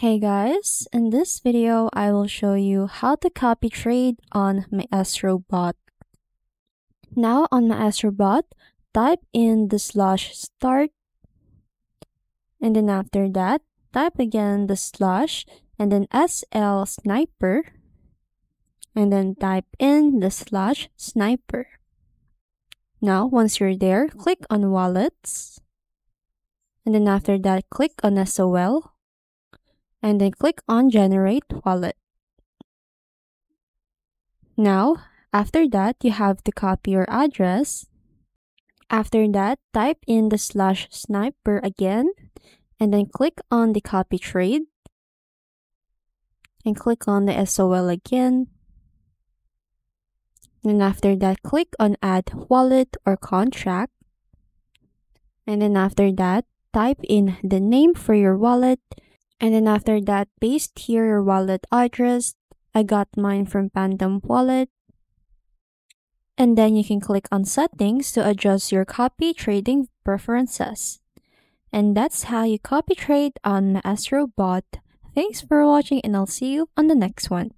Hey guys, in this video I will show you how to copy trade on MaestroBot. Now on MaestroBot, type in the slash start and then after that, type again the slash and then SL sniper and then type in the slash sniper. Now once you're there, click on wallets and then after that click on SOL and then click on Generate Wallet. Now, after that, you have to copy your address. After that, type in the slash sniper again, and then click on the copy trade, and click on the SOL again. And after that, click on add wallet or contract. And then after that, type in the name for your wallet and then after that, paste here your wallet address. I got mine from Phantom Wallet. And then you can click on settings to adjust your copy trading preferences. And that's how you copy trade on MaestroBot. Thanks for watching and I'll see you on the next one.